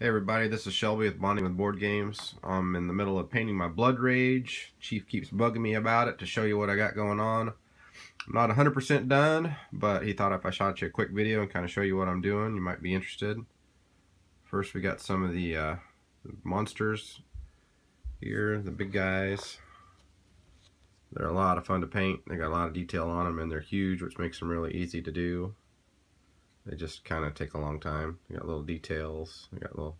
Hey everybody, this is Shelby with Bonding with Board Games. I'm in the middle of painting my Blood Rage. Chief keeps bugging me about it to show you what I got going on. I'm not 100% done, but he thought if I shot you a quick video and kind of show you what I'm doing, you might be interested. First we got some of the, uh, the monsters here, the big guys. They're a lot of fun to paint. They got a lot of detail on them and they're huge, which makes them really easy to do. They just kind of take a long time. They got little details. They got little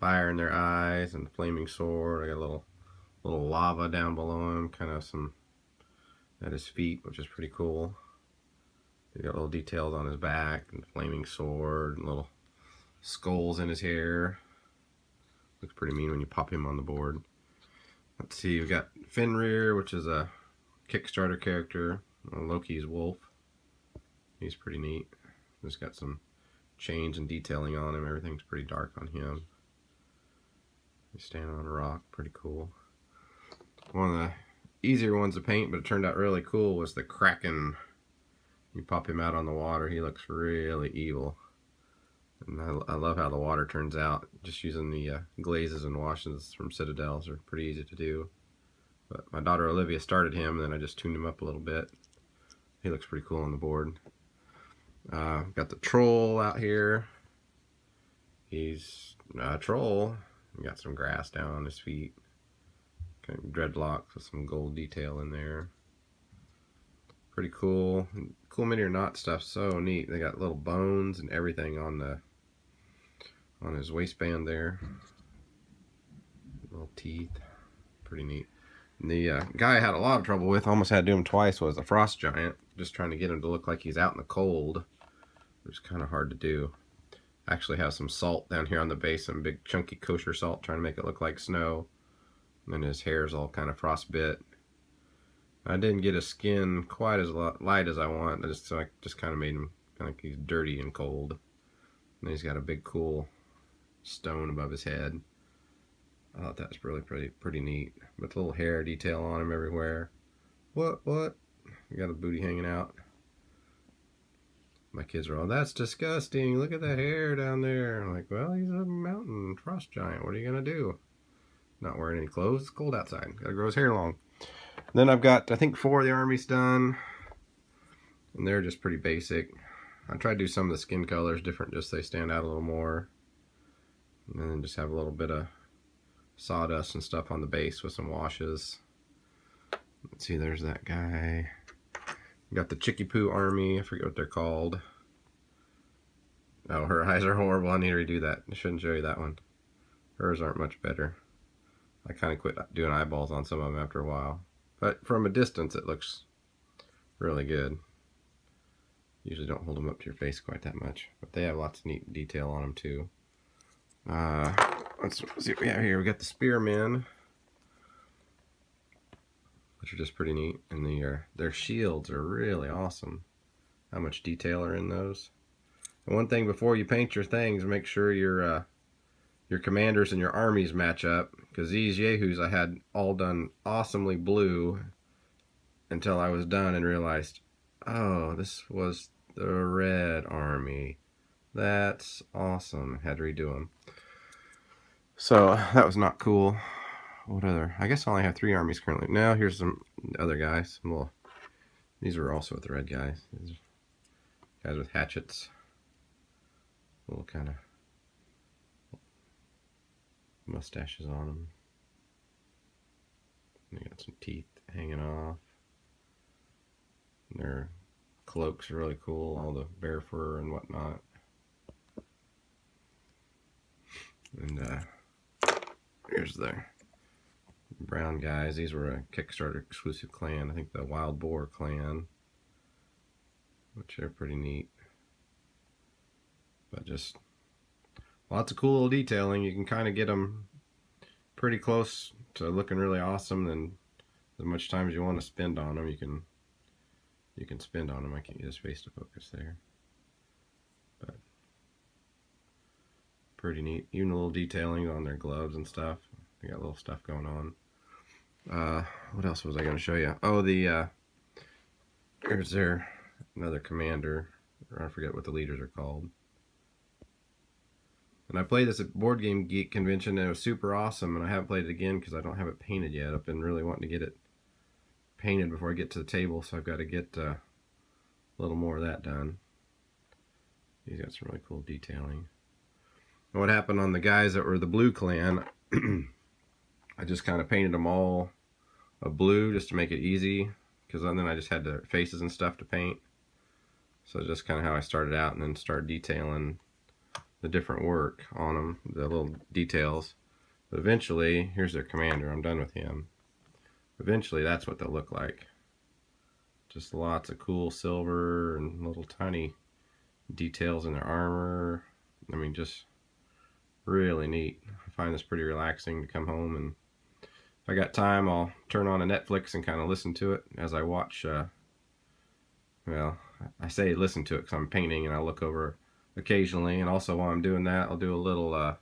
fire in their eyes and the flaming sword. I got a little little lava down below him, kind of some at his feet, which is pretty cool. They got little details on his back and flaming sword and little skulls in his hair. Looks pretty mean when you pop him on the board. Let's see, we've got Fenrir, which is a Kickstarter character. Loki's wolf. He's pretty neat. Just got some chains and detailing on him. Everything's pretty dark on him. He's standing on a rock. Pretty cool. One of the easier ones to paint, but it turned out really cool, was the Kraken. You pop him out on the water, he looks really evil. And I, I love how the water turns out. Just using the uh, glazes and washes from Citadels are pretty easy to do. But my daughter Olivia started him, and then I just tuned him up a little bit. He looks pretty cool on the board. Uh, got the troll out here. He's a troll. got some grass down on his feet. Kind of dreadlocks with some gold detail in there. Pretty cool. Cool Mini or Not stuff. So neat. They got little bones and everything on the on his waistband there. Little teeth. Pretty neat. And the uh, guy I had a lot of trouble with, almost had to do him twice, was the frost giant. Just trying to get him to look like he's out in the cold. It's kind of hard to do. I actually have some salt down here on the base, some big chunky kosher salt, trying to make it look like snow. And his hair's all kind of frostbit. I didn't get his skin quite as light as I want. I just so I just kind of made him kind of like he's dirty and cold. And he's got a big cool stone above his head. I thought that was really pretty pretty neat. With a little hair detail on him everywhere. What what? You got a booty hanging out. My kids are all, that's disgusting. Look at that hair down there. I'm like, well, he's a mountain frost giant. What are you going to do? Not wearing any clothes. It's cold outside. Got to grow his hair long. Then I've got, I think, four of the armies done. And they're just pretty basic. I tried to do some of the skin colors different just so they stand out a little more. And then just have a little bit of sawdust and stuff on the base with some washes. Let's see, there's that guy. We got the Chicky Poo Army. I forget what they're called. Oh, her eyes are horrible. I need to redo that. I shouldn't show you that one. Hers aren't much better. I kind of quit doing eyeballs on some of them after a while. But from a distance, it looks really good. Usually don't hold them up to your face quite that much. But they have lots of neat detail on them, too. Uh, let's see what we have here. We got the Spearmen which are just pretty neat. And the, uh, their shields are really awesome. How much detail are in those. And one thing before you paint your things, make sure your uh, your commanders and your armies match up. Because these Yahus I had all done awesomely blue until I was done and realized, oh, this was the red army. That's awesome. Had to redo them. So that was not cool what other? I guess I only have three armies currently. Now here's some other guys. Well, these are also with the red guys. These guys with hatchets. Little kind of mustaches on them. They got some teeth hanging off. Their cloaks are really cool, all the bear fur and whatnot. And uh, here's their brown guys. These were a Kickstarter exclusive clan. I think the Wild Boar clan. Which are pretty neat. But just lots of cool little detailing. You can kind of get them pretty close to looking really awesome. And as much time as you want to spend on them, you can you can spend on them. I can't get his face to focus there. But pretty neat. Even a little detailing on their gloves and stuff. They got little stuff going on. Uh, what else was I going to show you? Oh, the, uh, here's their, another commander. I forget what the leaders are called. And I played this at Board Game Geek convention and it was super awesome and I haven't played it again because I don't have it painted yet. I've been really wanting to get it painted before I get to the table so I've got to get uh, a little more of that done. He's got some really cool detailing. And what happened on the guys that were the blue clan, I just kind of painted them all a blue just to make it easy because then I just had the faces and stuff to paint. So just kind of how I started out and then started detailing the different work on them, the little details. But eventually, here's their commander. I'm done with him. Eventually, that's what they'll look like. Just lots of cool silver and little tiny details in their armor. I mean, just really neat. I find this pretty relaxing to come home and if I got time, I'll turn on a Netflix and kind of listen to it as I watch. Uh, well, I say listen to it because I'm painting and I look over occasionally. And also while I'm doing that, I'll do a little uh,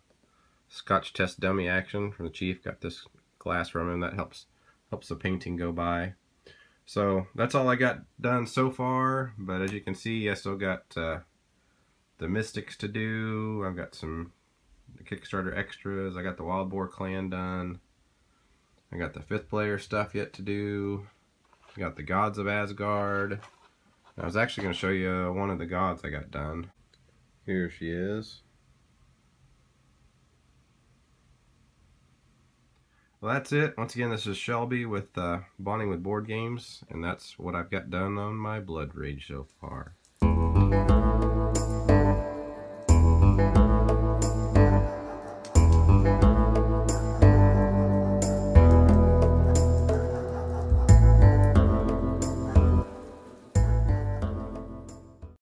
Scotch test dummy action from the chief. Got this glass from him that helps helps the painting go by. So that's all I got done so far. But as you can see, I still got uh, the Mystics to do. I've got some Kickstarter extras. I got the Wild Boar clan done. I got the fifth player stuff yet to do. I got the Gods of Asgard. I was actually going to show you one of the gods I got done. Here she is. Well, that's it. Once again, this is Shelby with uh, Bonding with Board Games, and that's what I've got done on my Blood Rage so far.